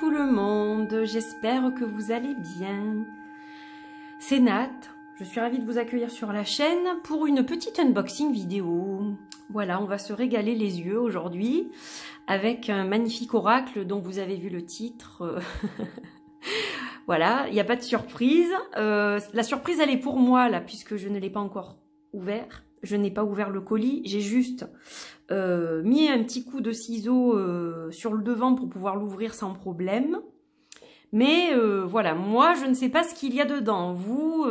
Tout le monde, j'espère que vous allez bien. C'est Nat, je suis ravie de vous accueillir sur la chaîne pour une petite unboxing vidéo. Voilà, on va se régaler les yeux aujourd'hui avec un magnifique oracle dont vous avez vu le titre. voilà, il n'y a pas de surprise. Euh, la surprise, elle est pour moi là, puisque je ne l'ai pas encore ouvert. Je n'ai pas ouvert le colis, j'ai juste euh, mis un petit coup de ciseau euh, sur le devant pour pouvoir l'ouvrir sans problème. Mais euh, voilà, moi je ne sais pas ce qu'il y a dedans. Vous,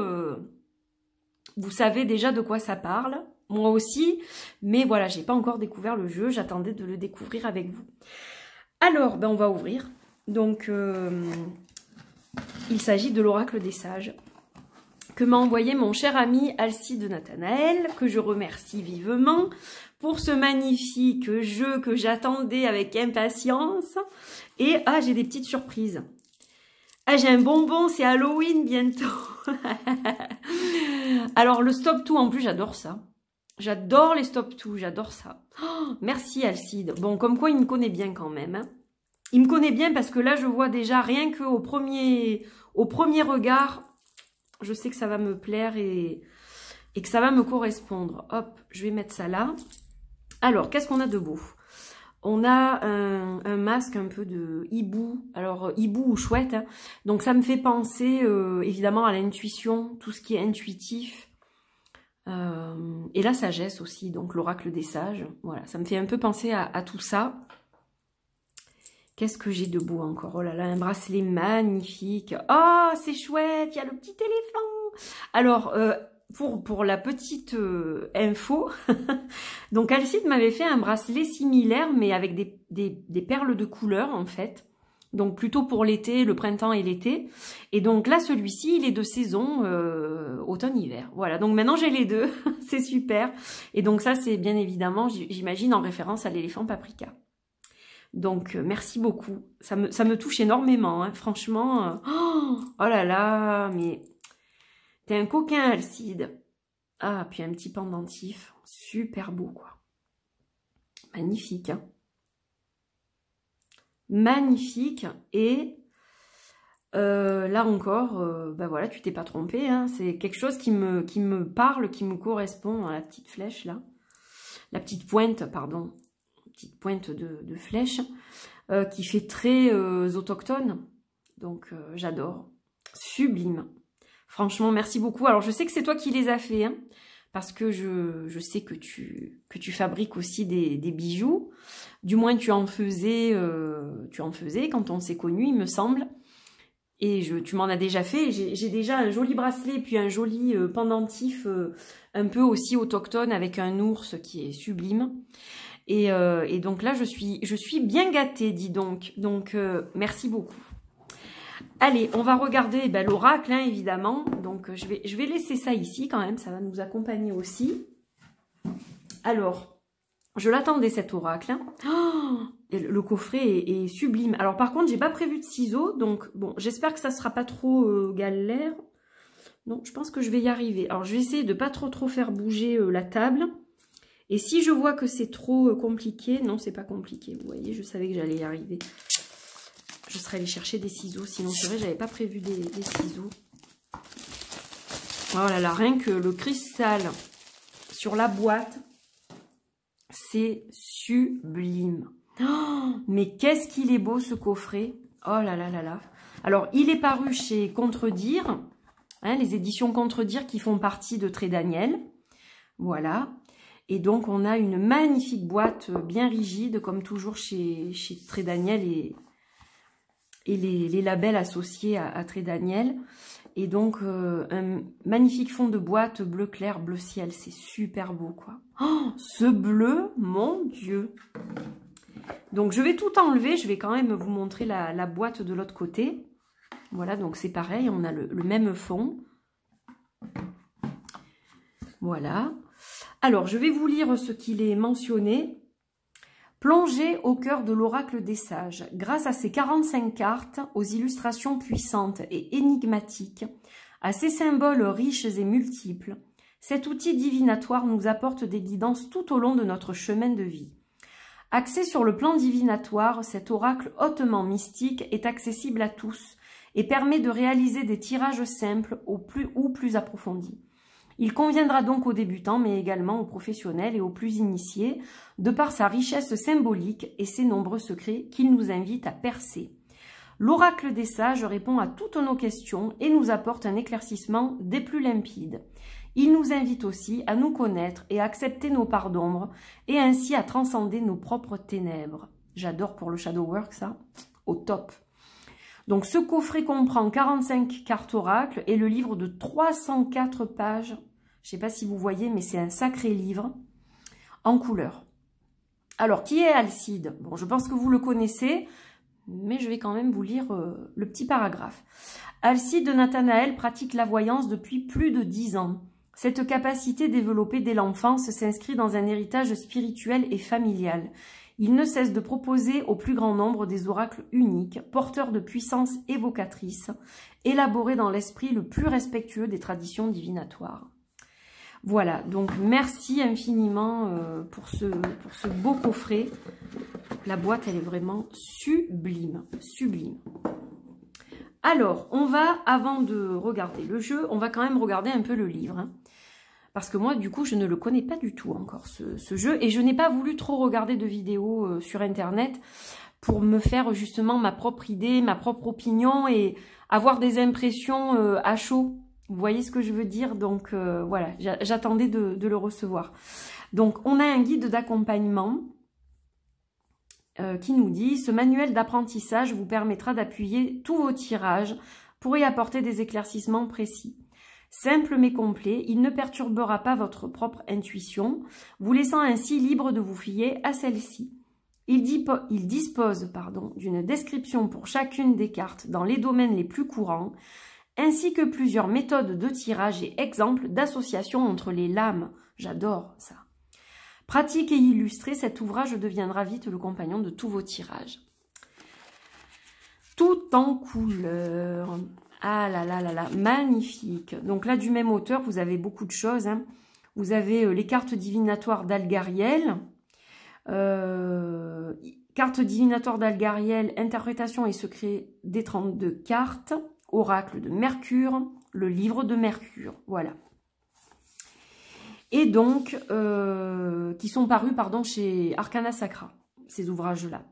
vous savez déjà de quoi ça parle. Moi aussi, mais voilà, j'ai pas encore découvert le jeu. J'attendais de le découvrir avec vous. Alors, ben on va ouvrir. Donc, il s'agit de l'oracle des sages que m'a envoyé mon cher ami Alcide Nathanaël, que je remercie vivement pour ce magnifique jeu que j'attendais avec impatience. Et ah, j'ai des petites surprises. Ah, j'ai un bonbon, c'est Halloween bientôt. Alors, le stop tout, en plus, j'adore ça. J'adore les stop tout, j'adore ça. Oh, merci Alcide. Bon, comme quoi, il me connaît bien quand même. Hein. Il me connaît bien parce que là, je vois déjà rien qu'au premier, au premier regard, je sais que ça va me plaire et, que ça va me correspondre. Hop, je vais mettre ça là. Alors, qu'est-ce qu'on a de beau on a un, masque un peu de hibou, alors hibou ou chouette, hein. donc ça me fait penser euh, évidemment à l'intuition, tout ce qui est intuitif, euh, et la sagesse aussi, donc l'oracle des sages, voilà, ça me fait un peu penser à, tout ça. Qu'est-ce que j'ai de beau encore? Oh là là, un bracelet magnifique. Oh, c'est chouette, il y a le petit éléphant. Alors, euh, pour, pour la petite euh, info, donc Alcide m'avait fait un bracelet similaire, mais avec des, des, perles de couleur en fait. Donc plutôt pour l'été, le printemps et l'été. Et donc là, celui-ci, il est de saison euh, automne-hiver. Voilà, donc maintenant j'ai les deux, c'est super. Et donc ça, c'est bien évidemment, j'imagine, en référence à l'éléphant paprika. Donc euh, merci beaucoup, ça me, touche énormément, hein. franchement. oh, oh là là, mais T'es un coquin, Alcide. Ah, puis un petit pendentif. Super beau, quoi. Magnifique, hein Magnifique. Et euh, là encore, euh, bah voilà, tu t'es pas trompé. Hein C'est quelque chose qui me parle, qui me correspond à la petite flèche, là. La petite pointe, pardon. Petite pointe de, flèche. Euh, qui fait très autochtone. Donc, j'adore. Sublime. Franchement, merci beaucoup. Alors, je sais que c'est toi qui les as fait, hein, parce que je, sais que tu, que tu fabriques aussi des, bijoux. Du moins, tu en faisais, euh, tu en faisais quand on s'est connus, il me semble. Et je, tu m'en as déjà fait. J'ai déjà un joli bracelet, puis un joli euh, pendentif, euh, un peu aussi autochtone, avec un ours qui est sublime. Et, et donc là, je suis, je suis bien gâtée, dis donc. Donc, merci beaucoup. Allez, on va regarder ben, l'oracle, hein, évidemment. Donc, euh, je vais, laisser ça ici quand même. Ça va nous accompagner aussi. Alors, je l'attendais cet oracle. Hein. Oh, le coffret est, sublime. Alors, par contre, j'ai pas prévu de ciseaux. Donc, bon, j'espère que ça sera pas trop euh, galère. Non, je pense que je vais y arriver. Alors, je vais essayer de pas trop trop faire bouger euh, la table. Et si je vois que c'est trop compliqué, non, c'est pas compliqué. Vous voyez, je savais que j'allais y arriver je serais allée chercher des ciseaux. Sinon, c'est vrai, j'avais pas prévu des, ciseaux. Oh là là, rien que le cristal sur la boîte, c'est sublime. Oh, mais qu'est-ce qu'il est beau ce coffret. Oh là là là là. Alors, il est paru chez Contredire, hein, les éditions Contredire qui font partie de Très Daniel. Voilà. Et donc, on a une magnifique boîte bien rigide, comme toujours chez, chez Très Daniel et, et les, labels associés à, à Daniel. Et donc, euh, un magnifique fond de boîte bleu clair, bleu ciel. C'est super beau, quoi. Oh, ce bleu, mon Dieu Donc, je vais tout enlever. Je vais quand même vous montrer la, boîte de l'autre côté. Voilà, donc c'est pareil. On a le, le même fond. Voilà. Alors, je vais vous lire ce qu'il est mentionné. Plongez au cœur de l'oracle des sages, grâce à ses 45 cartes, aux illustrations puissantes et énigmatiques, à ses symboles riches et multiples, cet outil divinatoire nous apporte des guidances tout au long de notre chemin de vie. Axé sur le plan divinatoire, cet oracle hautement mystique est accessible à tous et permet de réaliser des tirages simples ou plus, ou plus approfondis. Il conviendra donc aux débutants, mais également aux professionnels et aux plus initiés, de par sa richesse symbolique et ses nombreux secrets qu'il nous invite à percer. L'oracle des sages répond à toutes nos questions et nous apporte un éclaircissement des plus limpides. Il nous invite aussi à nous connaître et à accepter nos parts d'ombre et ainsi à transcender nos propres ténèbres. J'adore pour le Shadow Work ça, au top. Donc ce coffret comprend 45 cartes oracles et le livre de 304 pages. Je ne sais pas si vous voyez, mais c'est un sacré livre en couleur. Alors, qui est Alcide? Bon, je pense que vous le connaissez, mais je vais quand même vous lire euh, le petit paragraphe. Alcide de Nathanaël pratique la voyance depuis plus de dix ans. Cette capacité développée dès l'enfance s'inscrit dans un héritage spirituel et familial. Il ne cesse de proposer au plus grand nombre des oracles uniques, porteurs de puissance évocatrice, élaborés dans l'esprit le plus respectueux des traditions divinatoires. Voilà, donc merci infiniment euh, pour, ce, beau coffret. La boîte, elle est vraiment sublime, sublime. Alors, on va, avant de regarder le jeu, on va quand même regarder un peu le livre. Hein. parce que moi, du coup, je ne le connais pas du tout encore, ce, jeu. Et je n'ai pas voulu trop regarder de vidéos euh, sur Internet pour me faire justement ma propre idée, ma propre opinion et avoir des impressions euh, à chaud vous voyez ce que je veux dire Donc euh, voilà, j'attendais de, le recevoir. Donc on a un guide d'accompagnement euh, qui nous dit « Ce manuel d'apprentissage vous permettra d'appuyer tous vos tirages pour y apporter des éclaircissements précis. Simple mais complet, il ne perturbera pas votre propre intuition, vous laissant ainsi libre de vous fier à celle-ci. Il, il, dispose d'une description pour chacune des cartes dans les domaines les plus courants, ainsi que plusieurs méthodes de tirage et exemples d'association entre les lames. J'adore ça. Pratique et illustré, cet ouvrage deviendra vite le compagnon de tous vos tirages. Tout en couleur. Ah là là là là, magnifique. Donc là, du même auteur, vous avez beaucoup de choses. Hein. Vous avez euh, les cartes divinatoires d'Algariel. Euh, cartes divinatoires d'Algariel, interprétation et secret des 32 cartes oracle de Mercure, le livre de Mercure, voilà. Et donc, euh, qui sont parus pardon, chez Arcana Sacra, ces ouvrages-là.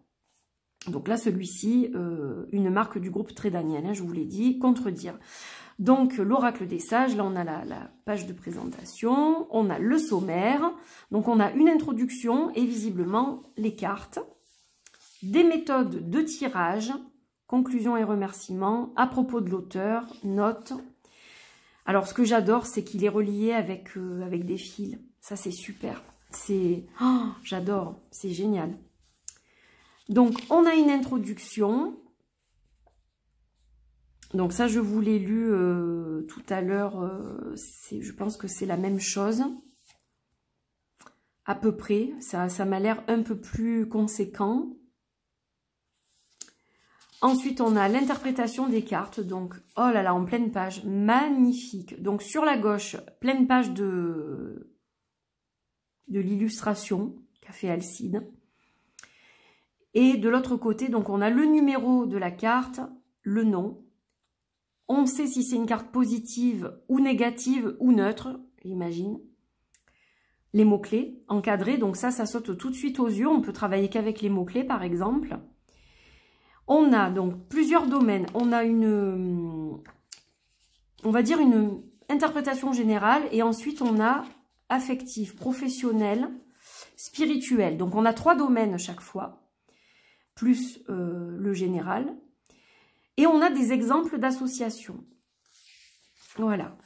Donc là, celui-ci, euh, une marque du groupe Très Daniel, hein, je vous l'ai dit, contredire. Donc, l'oracle des sages, là, on a la, page de présentation, on a le sommaire, donc on a une introduction et visiblement les cartes, des méthodes de tirage, Conclusion et remerciements. À propos de l'auteur, note. Alors, ce que j'adore, c'est qu'il est relié avec, euh, avec des fils. Ça, c'est super. C'est... Oh, j'adore. C'est génial. Donc, on a une introduction. Donc ça, je vous l'ai lu euh, tout à l'heure. Euh, je pense que c'est la même chose. À peu près. Ça, ça m'a l'air un peu plus conséquent. Ensuite, on a l'interprétation des cartes. Donc, oh là là, en pleine page. Magnifique. Donc, sur la gauche, pleine page de, de l'illustration qu'a fait Alcide. Et de l'autre côté, donc, on a le numéro de la carte, le nom. On sait si c'est une carte positive ou négative ou neutre, j'imagine. Les mots-clés encadrés. Donc ça, ça saute tout de suite aux yeux. On peut travailler qu'avec les mots-clés, par exemple. On a donc plusieurs domaines. On a une, on va dire une interprétation générale et ensuite on a affectif, professionnel, spirituel. Donc on a trois domaines chaque fois, plus euh, le général. Et on a des exemples d'associations. Voilà.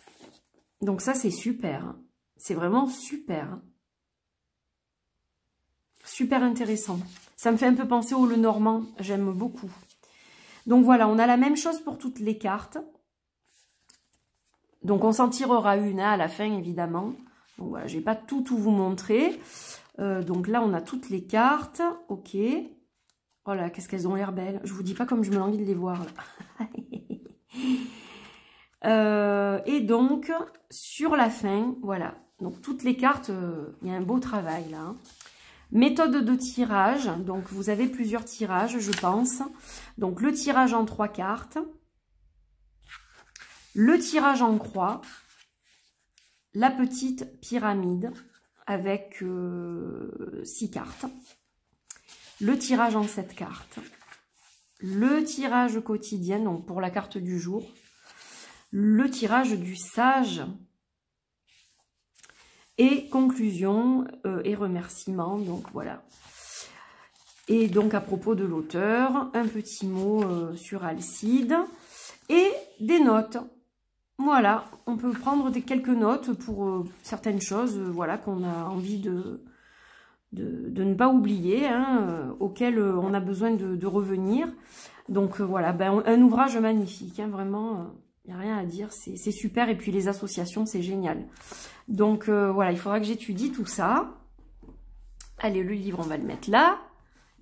Donc ça c'est super. Hein. C'est vraiment super. Hein. Super intéressant. Ça me fait un peu penser au Le Normand. J'aime beaucoup. Donc voilà, on a la même chose pour toutes les cartes. Donc on s'en tirera une hein, à la fin, évidemment. Donc voilà, je vais pas tout, tout vous montrer. Euh, donc là, on a toutes les cartes. Ok. Oh là, qu'est-ce qu'elles ont l'air belles. Je vous dis pas comme je me languis de les voir. Euh, et donc, sur la fin, voilà. Donc toutes les cartes, euh, il y a un beau travail là. Hein. Méthode de tirage, donc vous avez plusieurs tirages, je pense. Donc le tirage en trois cartes, le tirage en croix, la petite pyramide avec euh, six cartes, le tirage en sept cartes, le tirage quotidien, donc pour la carte du jour, le tirage du sage, et conclusion euh, et remerciement, donc voilà. Et donc à propos de l'auteur, un petit mot euh, sur Alcide et des notes. Voilà, on peut prendre des, quelques notes pour euh, certaines choses voilà, qu'on a envie de, de, ne pas oublier, hein, auxquelles on a besoin de, revenir. Donc voilà, ben, un ouvrage magnifique, hein, vraiment, il n'y a rien à dire, c'est super. Et puis les associations, c'est génial. Donc euh, voilà, il faudra que j'étudie tout ça. Allez, le livre, on va le mettre là.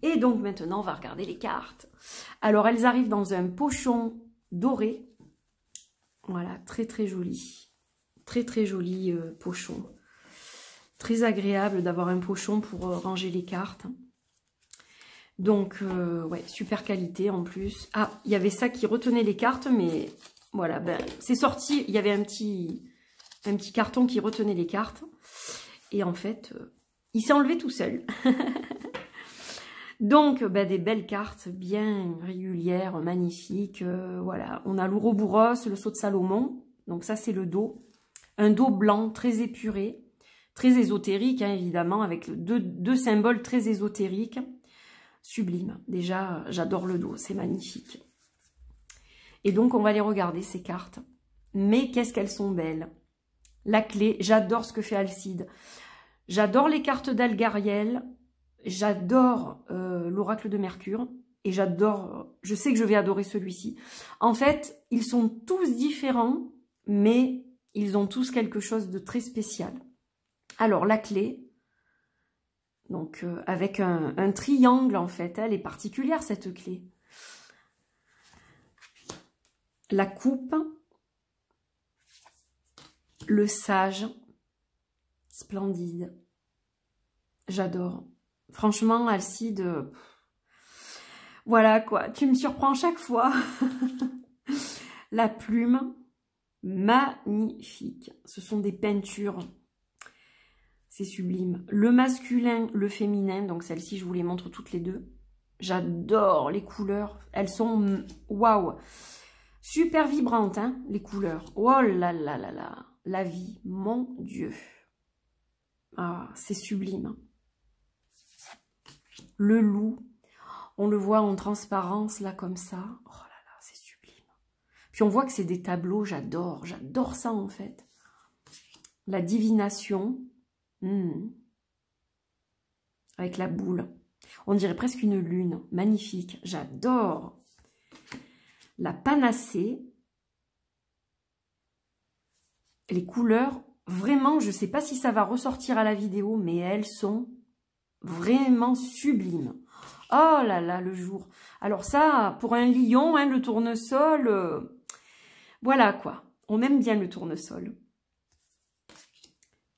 Et donc maintenant, on va regarder les cartes. Alors, elles arrivent dans un pochon doré. Voilà, très très joli. Très très joli euh, pochon. Très agréable d'avoir un pochon pour euh, ranger les cartes. Donc, ouais, super qualité en plus. Ah, il y avait ça qui retenait les cartes, mais voilà, ben, c'est sorti. Il y avait un petit, un petit carton qui retenait les cartes. Et en fait, euh, il s'est enlevé tout seul. Donc, ben, des belles cartes bien régulières, magnifiques. Euh, voilà, on a l'Ouroboros, le saut de Salomon. Donc ça, c'est le dos. Un dos blanc, très épuré, très ésotérique, hein, évidemment, avec deux, deux symboles très ésotériques. Sublime. Déjà, j'adore le dos, c'est magnifique. Et donc, on va les regarder, ces cartes. Mais qu'est-ce qu'elles sont belles La clé, j'adore ce que fait Alcide. J'adore les cartes d'Algariel. J'adore euh, l'oracle de Mercure. Et j'adore, je sais que je vais adorer celui-ci. En fait, ils sont tous différents, mais ils ont tous quelque chose de très spécial. Alors, la clé, donc euh, avec un, un, triangle en fait, elle est particulière cette clé la coupe, le sage, splendide. J'adore. Franchement, Alcide, voilà quoi, tu me surprends chaque fois. la plume, magnifique. Ce sont des peintures. C'est sublime. Le masculin, le féminin, donc celle-ci, je vous les montre toutes les deux. J'adore les couleurs. Elles sont waouh. Super vibrante, hein, les couleurs. Oh là là là là. La vie, mon Dieu. Ah, c'est sublime. Le loup, on le voit en transparence, là, comme ça. Oh là là, c'est sublime. Puis on voit que c'est des tableaux, j'adore. J'adore ça, en fait. La divination. Hmm. Avec la boule. On dirait presque une lune. Magnifique. J'adore la panacée. Les couleurs, vraiment, je ne sais pas si ça va ressortir à la vidéo, mais elles sont vraiment sublimes. Oh là là, le jour. Alors ça, pour un lion, hein, le tournesol, euh, voilà quoi. On aime bien le tournesol.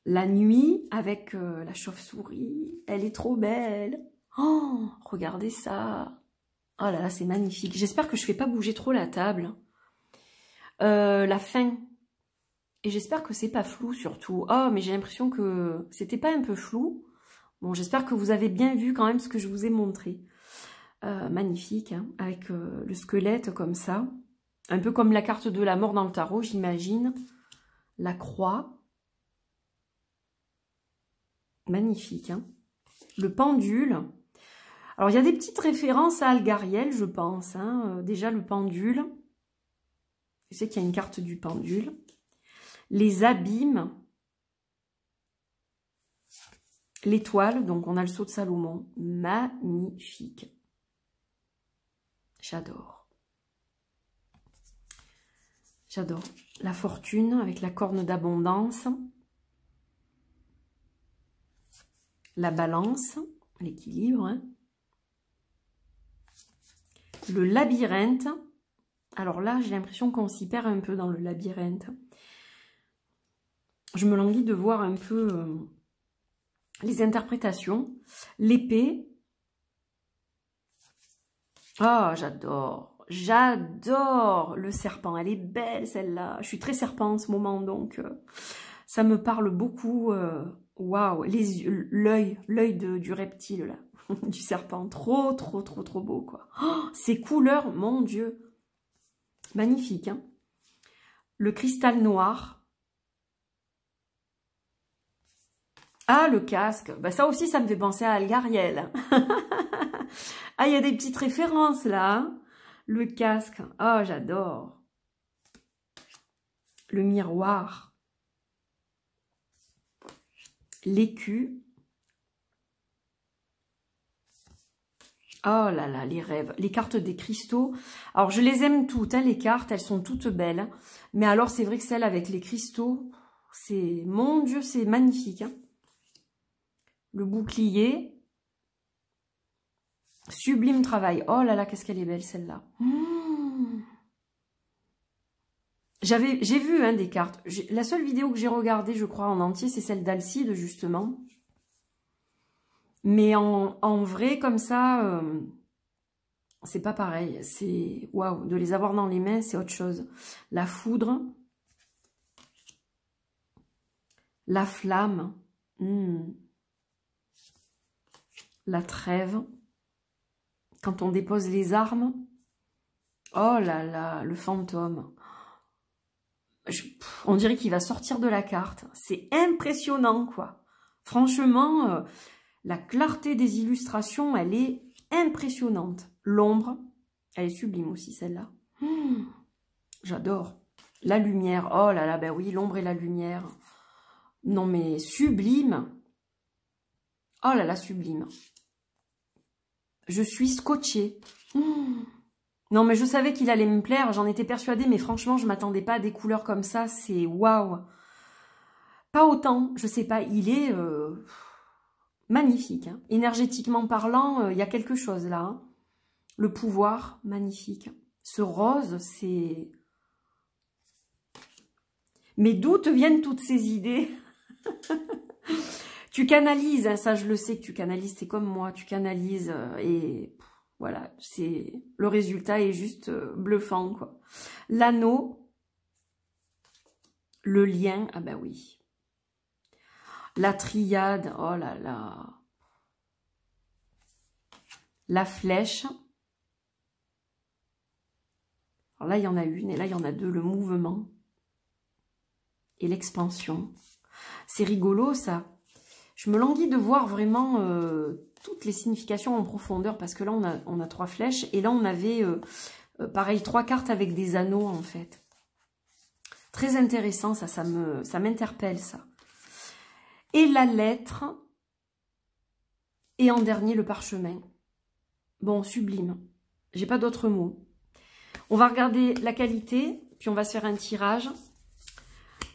La nuit avec euh, la chauve-souris, elle est trop belle. Oh, regardez ça. Oh là là, c'est magnifique. J'espère que je ne fais pas bouger trop la table. Euh, la fin. Et j'espère que c'est pas flou surtout. Oh, mais j'ai l'impression que c'était pas un peu flou. Bon, j'espère que vous avez bien vu quand même ce que je vous ai montré. Euh, magnifique, hein, avec euh, le squelette comme ça. Un peu comme la carte de la mort dans le tarot, j'imagine. La croix. Magnifique. Hein. Le pendule. Alors, il y a des petites références à Algariel, je pense. Hein. Euh, déjà, le pendule. Je sais qu'il y a une carte du pendule. Les abîmes. L'étoile, donc on a le saut de Salomon. Magnifique. J'adore. J'adore. La fortune avec la corne d'abondance. La balance, l'équilibre. Hein le labyrinthe. Alors là, j'ai l'impression qu'on s'y perd un peu dans le labyrinthe. Je me languis de voir un peu euh, les interprétations, l'épée. Oh, j'adore. J'adore le serpent. Elle est belle, celle-là. Je suis très serpent en ce moment, donc euh, ça me parle beaucoup. Euh, waouh, les l'œil, l'œil du reptile, là, du serpent. Trop, trop, trop, trop beau, quoi. Oh, ces couleurs, mon Dieu. Magnifique, hein. Le cristal noir. Ah, le casque. Bah, ça aussi, ça me fait penser à Algariel. ah, il y a des petites références, là. Hein. le casque. Oh, j'adore. Le miroir. L'écu. Oh là là, les rêves. Les cartes des cristaux. Alors, je les aime toutes, hein, les cartes. Elles sont toutes belles. Mais alors, c'est vrai que celle avec les cristaux, c'est... Mon Dieu, c'est magnifique. Hein. Le bouclier. Sublime travail. Oh là là, qu'est-ce qu'elle est belle, celle-là. Mmh. J'avais, J'ai vu hein, des cartes. La seule vidéo que j'ai regardée, je crois, en entier, c'est celle d'Alcide, justement. Mais en, vrai, comme ça, euh, c'est pas pareil. C'est waouh, de les avoir dans les mains, c'est autre chose. La foudre, la flamme, hmm. la trêve. Quand on dépose les armes, oh là là, le fantôme. on dirait qu'il va sortir de la carte. C'est impressionnant, quoi. Franchement, euh, la clarté des illustrations, elle est impressionnante. L'ombre, elle est sublime aussi, celle-là. J'adore. La lumière, oh là là, ben oui, l'ombre et la lumière. Non mais sublime. Oh là là, sublime. Je suis scotchée. Non mais je savais qu'il allait me plaire, j'en étais persuadée, mais franchement, je m'attendais pas à des couleurs comme ça, c'est waouh. Pas autant, je sais pas, il est... Euh, magnifique. Hein. Énergétiquement parlant, euh, il y a quelque chose là. Hein. Le pouvoir, magnifique. Ce rose, c'est... Mais d'où te viennent toutes ces idées Tu canalises, hein, ça je le sais que tu canalises, c'est comme moi, tu canalises euh, et voilà, c'est le résultat est juste euh, bluffant. L'anneau, le lien, ah ben oui, la triade, oh là là. La flèche. Là, il y en a une et là, il y en a deux. Le mouvement et l'expansion. C'est rigolo, ça. Je me languis de voir vraiment euh, toutes les significations en profondeur parce que là, on a, on a trois flèches et là, on avait, euh, euh, pareil, trois cartes avec des anneaux, en fait. Très intéressant, ça, ça m'interpelle, ça et la lettre, et en dernier le parchemin. Bon, sublime. J'ai pas d'autres mots. On va regarder la qualité, puis on va se faire un tirage.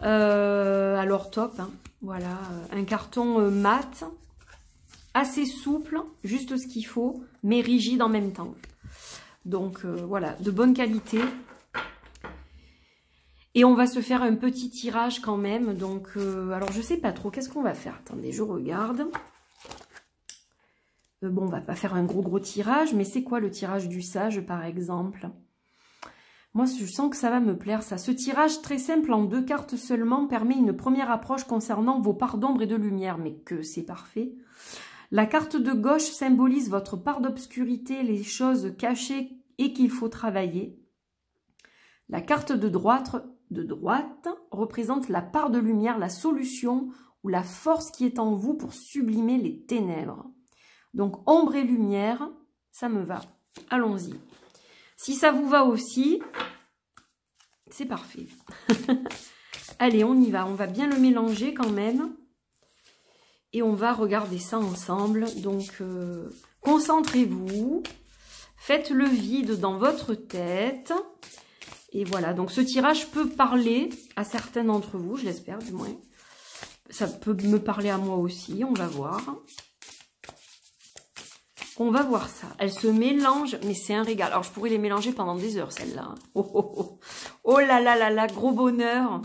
Euh, alors top, hein. voilà, euh, un carton euh, mat, assez souple, juste ce qu'il faut, mais rigide en même temps. Donc voilà, de bonne qualité. Et on va se faire un petit tirage quand même. Donc, euh, alors je sais pas trop. Qu'est-ce qu'on va faire? Attendez, je regarde. Euh, bon, on va pas faire un gros gros tirage. Mais c'est quoi le tirage du sage, par exemple? Moi, je sens que ça va me plaire, ça. Ce tirage très simple en deux cartes seulement permet une première approche concernant vos parts d'ombre et de lumière. Mais que c'est parfait. La carte de gauche symbolise votre part d'obscurité, les choses cachées et qu'il faut travailler. La carte de droite de droite représente la part de lumière, la solution ou la force qui est en vous pour sublimer les ténèbres. Donc ombre et lumière, ça me va. Allons-y. Si ça vous va aussi, c'est parfait. Allez, on y va. On va bien le mélanger quand même. Et on va regarder ça ensemble. Donc, euh, concentrez-vous. Faites le vide dans votre tête. Et voilà, donc ce tirage peut parler à certains d'entre vous, je l'espère du moins. Ça peut me parler à moi aussi, on va voir. On va voir ça. Elle se mélange, mais c'est un régal. Alors, je pourrais les mélanger pendant des heures, celles-là. Oh, oh, oh. oh là là là là, gros bonheur.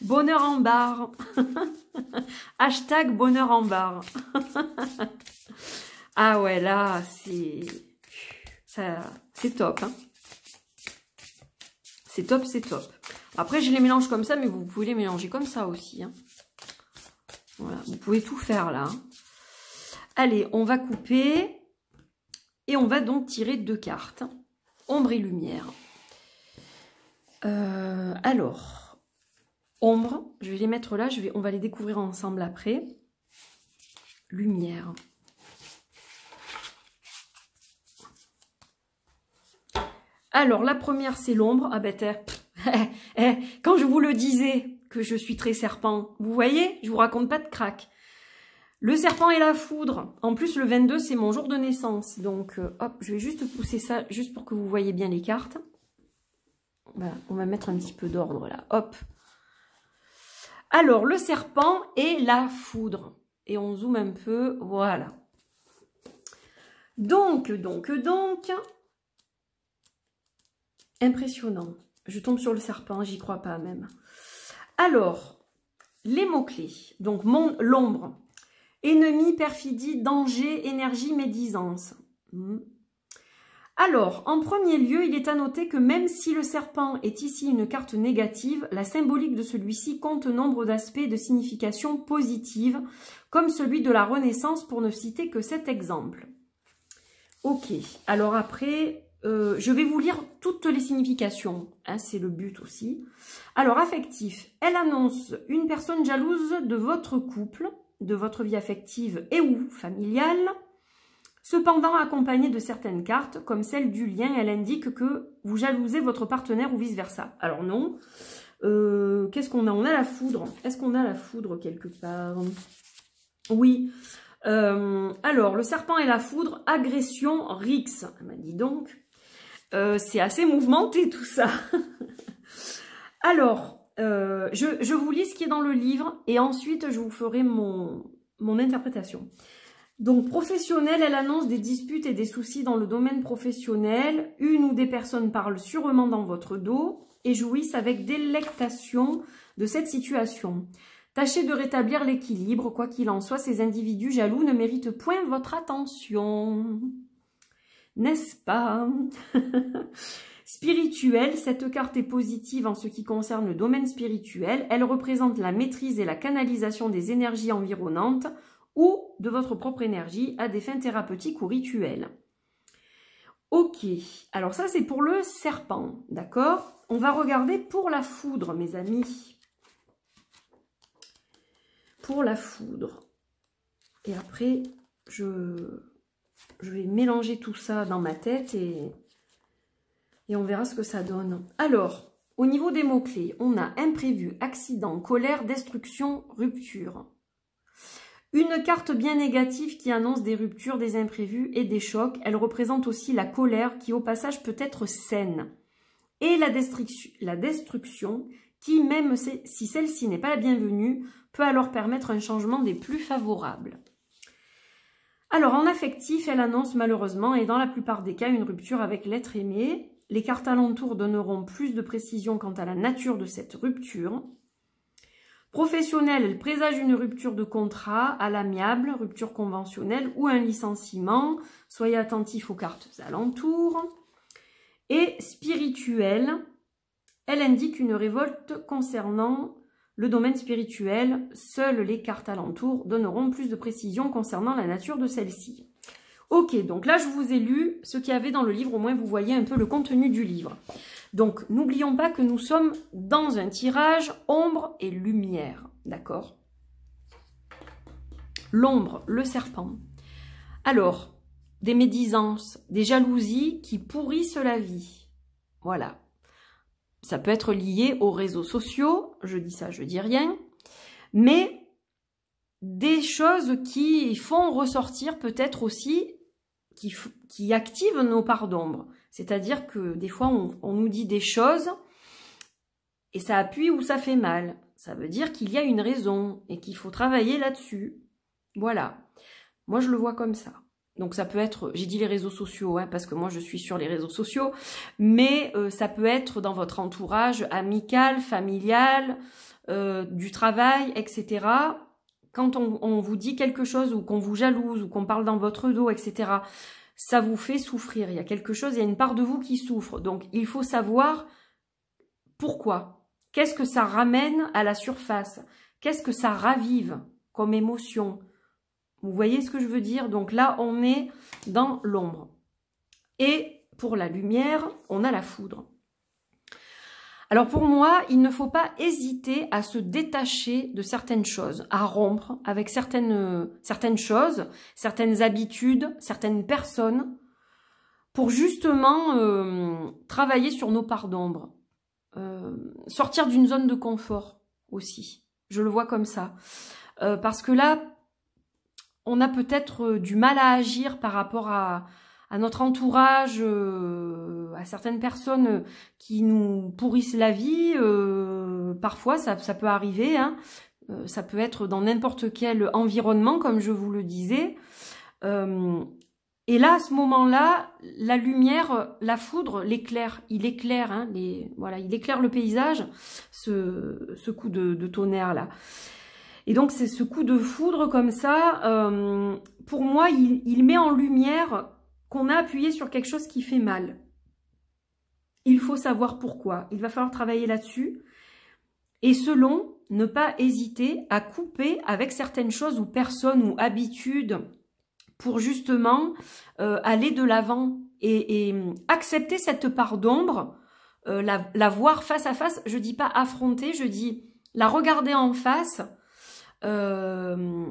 Bonheur en barre. Hashtag bonheur en barre. ah ouais, là, c'est... C'est top. Hein. C'est top, c'est top. Après, je les mélange comme ça, mais vous pouvez les mélanger comme ça aussi. Hein. Voilà, vous pouvez tout faire là. Hein. Allez, on va couper. Et on va donc tirer deux cartes. Ombre et lumière. Euh, alors, ombre, je vais les mettre là, je vais, on va les découvrir ensemble après. Lumière. Alors, la première, c'est l'ombre. Ah ben, eh, quand je vous le disais que je suis très serpent, vous voyez, je vous raconte pas de crack. Le serpent et la foudre. En plus, le 22, c'est mon jour de naissance. Donc, euh, hop, je vais juste pousser ça, juste pour que vous voyez bien les cartes. on va mettre un petit peu d'ordre là. Hop. Alors, le serpent et la foudre. Et on zoome un peu. Voilà. Donc, donc, donc. Impressionnant. Je tombe sur le serpent, j'y crois pas même. Alors, les mots-clés. Donc, l'ombre. Ennemi, perfidie, danger, énergie, médisance. Hmm. Alors, en premier lieu, il est à noter que même si le serpent est ici une carte négative, la symbolique de celui-ci compte nombre d'aspects de signification positive, comme celui de la Renaissance pour ne citer que cet exemple. Ok, alors après, euh, je vais vous lire toutes les significations, hein, c'est le but aussi. Alors, affectif, elle annonce une personne jalouse de votre couple, de votre vie affective et ou familiale. Cependant, accompagnée de certaines cartes, comme celle du lien, elle indique que vous jalousez votre partenaire ou vice-versa. Alors non. Euh, qu'est-ce qu'on a? On a la foudre. Est-ce qu'on a la foudre quelque part? Oui. Euh, alors, le serpent et la foudre, agression, rix. M'a dit donc. Euh, c'est assez mouvementé tout ça. alors, euh, je, vous lis ce qui est dans le livre et ensuite je vous ferai mon, mon interprétation. Donc, professionnelle, elle annonce des disputes et des soucis dans le domaine professionnel. Une ou des personnes parlent sûrement dans votre dos et jouissent avec délectation de cette situation. Tâchez de rétablir l'équilibre. Quoi qu'il en soit, ces individus jaloux ne méritent point votre attention. N'est-ce pas? Spirituelle, cette carte est positive en ce qui concerne le domaine spirituel. Elle représente la maîtrise et la canalisation des énergies environnantes ou de votre propre énergie à des fins thérapeutiques ou rituelles. Ok, alors ça c'est pour le serpent, d'accord? On va regarder pour la foudre, mes amis. Pour la foudre. Et après, je, je vais mélanger tout ça dans ma tête et et on verra ce que ça donne. Alors, au niveau des mots-clés, on a imprévu, accident, colère, destruction, rupture. Une carte bien négative qui annonce des ruptures, des imprévus et des chocs. Elle représente aussi la colère qui au passage peut être saine. Et la la destruction qui, même si celle-ci n'est pas la bienvenue, peut alors permettre un changement des plus favorables. Alors en affectif, elle annonce malheureusement et dans la plupart des cas une rupture avec l'être aimé, les cartes alentours donneront plus de précision quant à la nature de cette rupture. Professionnelle, elle présage une rupture de contrat à l'amiable, rupture conventionnelle ou un licenciement. Soyez attentifs aux cartes alentours. Et spirituelle, elle indique une révolte concernant le domaine spirituel. Seules les cartes alentours donneront plus de précision concernant la nature de celle-ci. Ok, donc là, je vous ai lu ce qu'il y avait dans le livre. Au moins, vous voyez un peu le contenu du livre. Donc, n'oublions pas que nous sommes dans un tirage ombre et lumière. D'accord? L'ombre, le serpent. Alors, des médisances, des jalousies qui pourrissent la vie. Voilà. Ça peut être lié aux réseaux sociaux. Je dis ça, je dis rien. Mais des choses qui font ressortir peut-être aussi qui, active nos parts d'ombre. C'est-à-dire que des fois, on, nous dit des choses et ça appuie ou ça fait mal. Ça veut dire qu'il y a une raison et qu'il faut travailler là-dessus. Voilà. Moi, je le vois comme ça. Donc ça peut être, j'ai dit les réseaux sociaux, hein, parce que moi je suis sur les réseaux sociaux, mais euh, ça peut être dans votre entourage amical, familial, du travail, etc. Quand on, on vous dit quelque chose ou qu'on vous jalouse ou qu'on parle dans votre dos, etc., ça vous fait souffrir. Il y a quelque chose, il y a une part de vous qui souffre. Donc, il faut savoir pourquoi. Qu'est-ce que ça ramène à la surface? Qu'est-ce que ça ravive comme émotion? Vous voyez ce que je veux dire? Donc là, on est dans l'ombre. Et pour la lumière, on a la foudre. Alors pour moi, il ne faut pas hésiter à se détacher de certaines choses, à rompre avec certaines, certaines choses, certaines habitudes, certaines personnes, pour justement euh, travailler sur nos parts d'ombre. Euh, sortir d'une zone de confort aussi. Je le vois comme ça. Euh, parce que là, on a peut-être du mal à agir par rapport à, notre entourage, euh, à certaines personnes qui nous pourrissent la vie. Euh, parfois, ça, peut arriver. Hein. Euh, ça peut être dans n'importe quel environnement, comme je vous le disais. et là, à ce moment-là, la lumière, la foudre, l'éclair, il éclaire, hein, les, voilà, il éclaire le paysage, ce, coup de, tonnerre là. Et donc c'est ce coup de foudre comme ça, pour moi, il, met en lumière qu'on a appuyé sur quelque chose qui fait mal. Il faut savoir pourquoi. Il va falloir travailler là-dessus. Et selon, ne pas hésiter à couper avec certaines choses ou personnes ou habitudes pour justement euh, aller de l'avant et, accepter cette part d'ombre, euh, la, voir face à face. Je dis pas affronter, je dis la regarder en face, euh,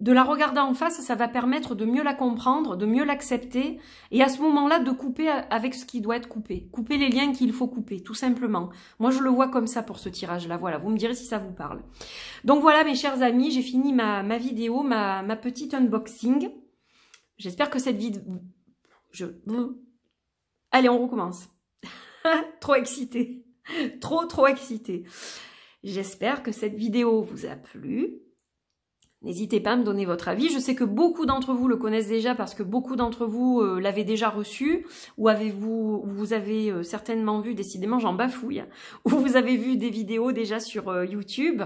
de la regarder en face, ça va permettre de mieux la comprendre, de mieux l'accepter, et à ce moment-là, de couper avec ce qui doit être coupé. Couper les liens qu'il faut couper, tout simplement. Moi, je le vois comme ça pour ce tirage-là. Voilà, vous me direz si ça vous parle. Donc voilà, mes chers amis, j'ai fini ma, vidéo, ma, petite unboxing. J'espère que cette vidéo... Je... Allez, on recommence. trop excité. trop, trop excité. J'espère que cette vidéo vous a plu. N'hésitez pas à me donner votre avis. Je sais que beaucoup d'entre vous le connaissent déjà parce que beaucoup d'entre vous euh, l'avaient déjà reçu ou avez-vous vous avez euh, certainement vu décidément j'en bafouille ou vous avez vu des vidéos déjà sur euh, YouTube.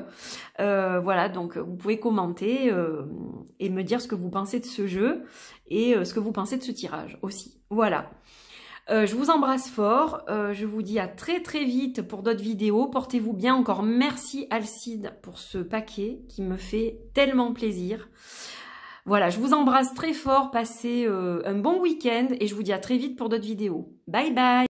voilà, donc vous pouvez commenter et me dire ce que vous pensez de ce jeu et ce que vous pensez de ce tirage aussi. Voilà. Euh, je vous embrasse fort. Euh, je vous dis à très très vite pour d'autres vidéos. Portez-vous bien. Encore merci Alcide pour ce paquet qui me fait tellement plaisir. Voilà, je vous embrasse très fort. Passez euh, un bon week-end et je vous dis à très vite pour d'autres vidéos. Bye bye